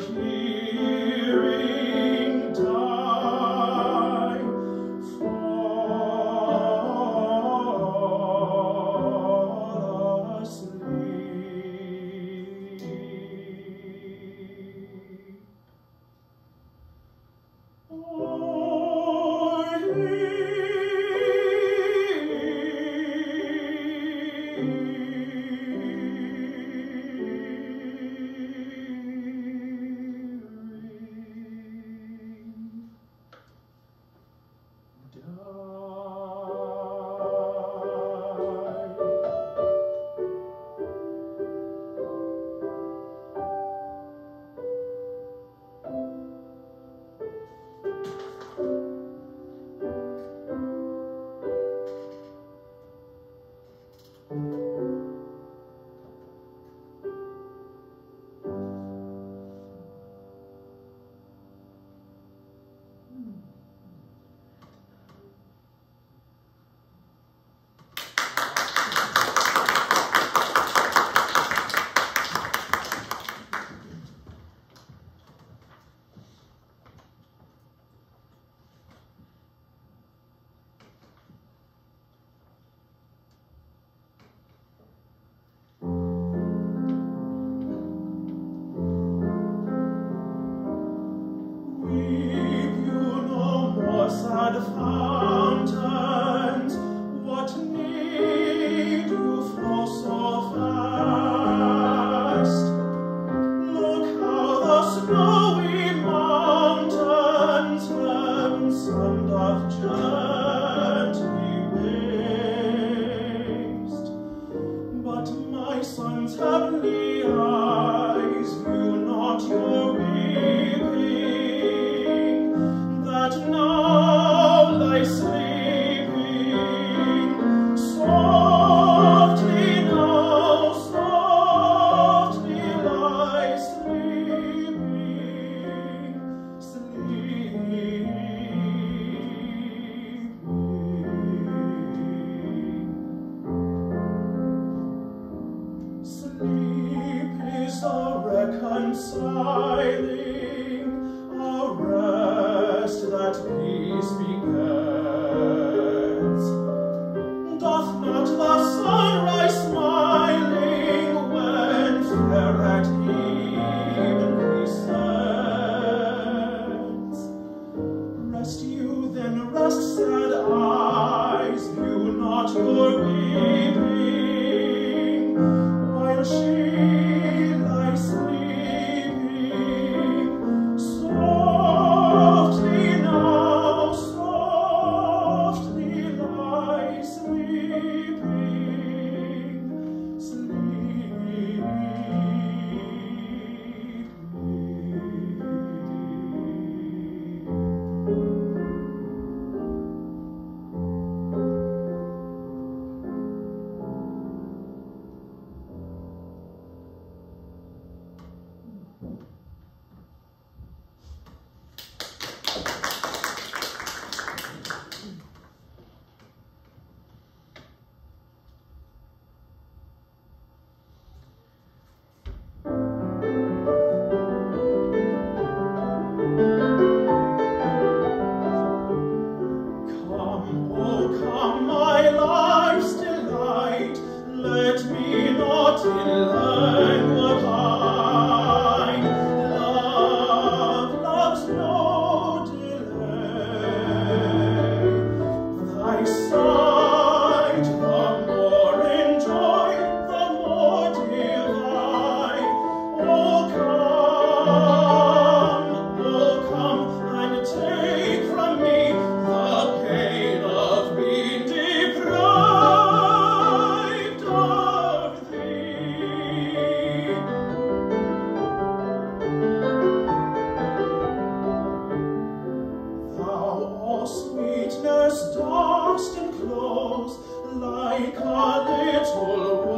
hearing a reconciling Like a little.